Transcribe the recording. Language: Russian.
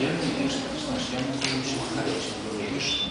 Верный, конечно, ты знаешь, я могу очень горячим говоришь.